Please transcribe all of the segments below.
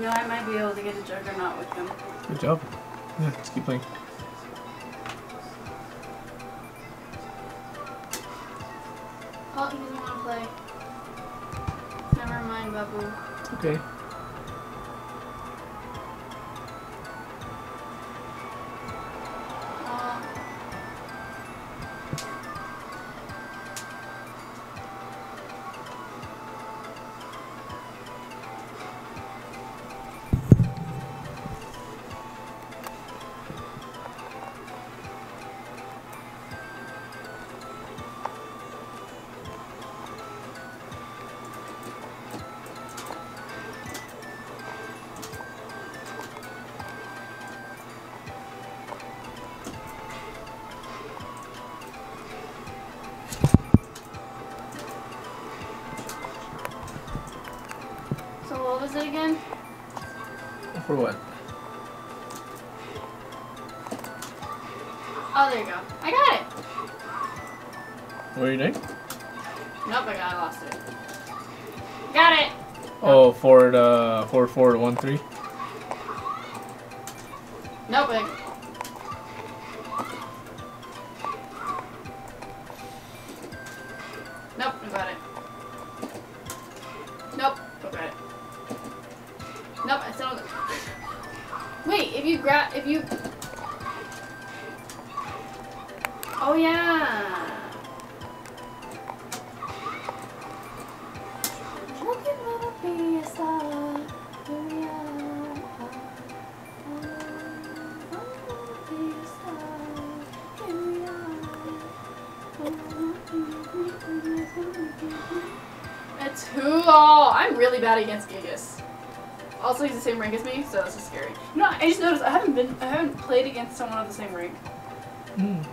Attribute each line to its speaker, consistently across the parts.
Speaker 1: You know, I might be able to get a juggernaut with him.
Speaker 2: Good job. Yeah, let's keep playing.
Speaker 1: Oh, he doesn't want to play. Never mind, Babu.
Speaker 2: Okay.
Speaker 1: What was it again?
Speaker 2: For what?
Speaker 1: Oh, there you go. I got it.
Speaker 2: What are you doing?
Speaker 1: Nope, I got I lost it. Got it.
Speaker 2: Oh, forward, uh, forward, forward, one, three.
Speaker 1: Nope. I... Nope, you. Oh yeah. It's who? I'm really bad against Gigas. Also, he's the same rank as me, so this is scary. Know, I just noticed I haven't been, I haven't played against someone of the same rank.
Speaker 2: Mm.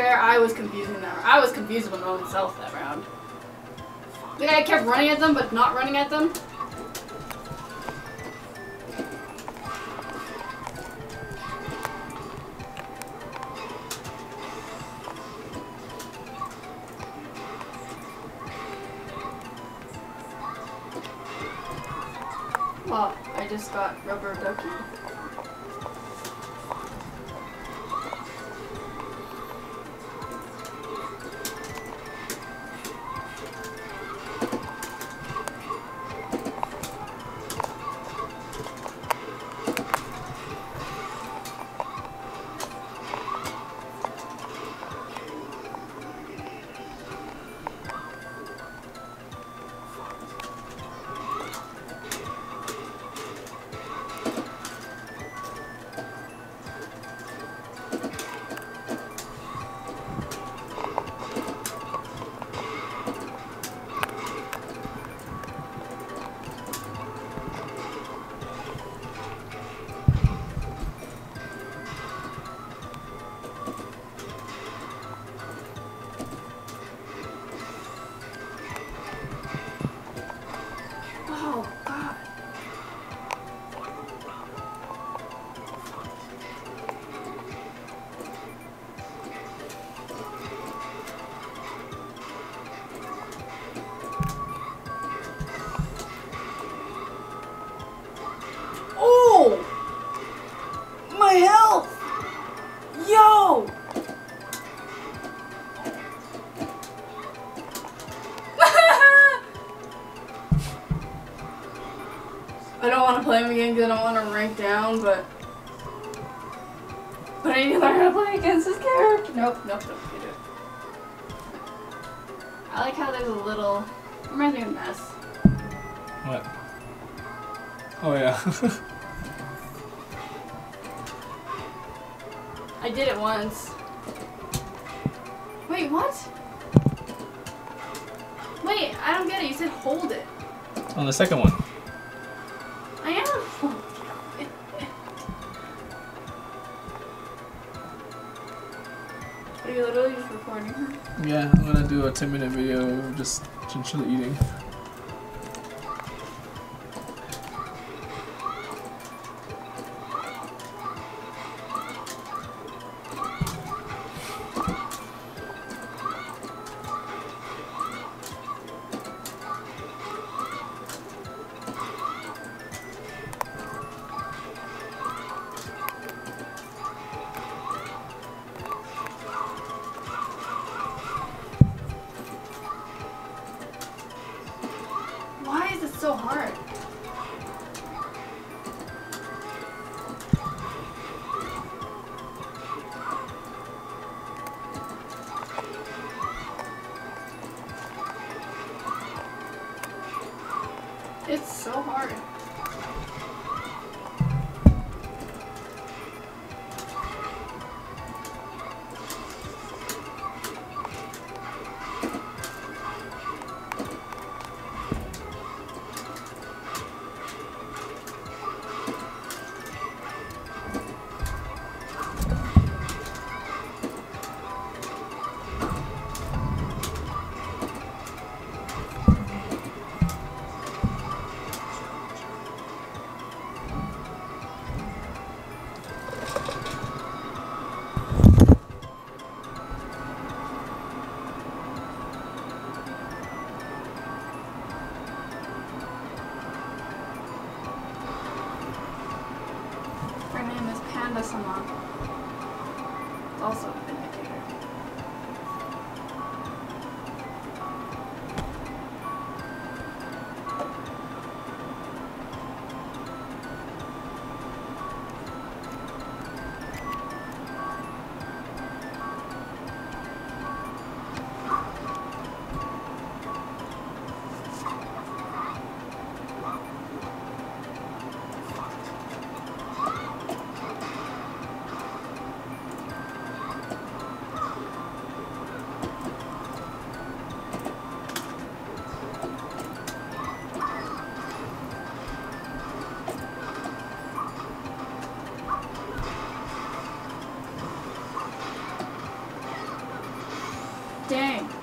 Speaker 1: Fair, I was confusing them. I was confused with my own self that round. The guy kept running at them, but not running at them. Well, I just got rubber ducky. I don't want to play him again because I don't want to rank down, but. But I need to learn how to play against this character. Nope, nope, nope. You do it. I like how there's a little. Reminds me of Ness.
Speaker 2: What? Oh yeah.
Speaker 1: I did it once. Wait, what? Wait, I don't get it. You said hold it.
Speaker 2: On the second one. Yeah, I'm gonna do a 10 minute video of just chinchilla eating.
Speaker 1: So hard. Dang.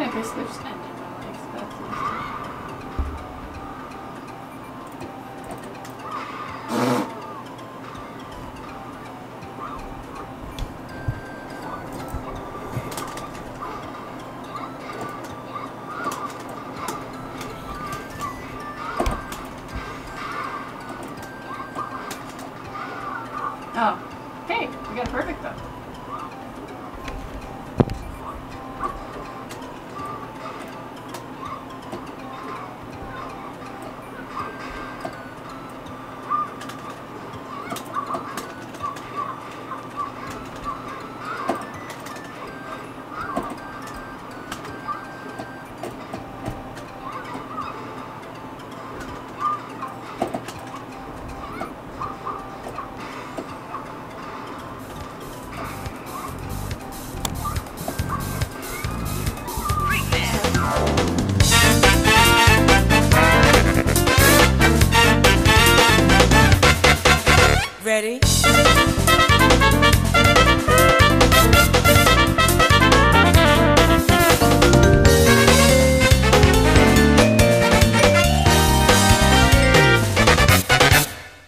Speaker 1: I guess they're standing up takes that Oh.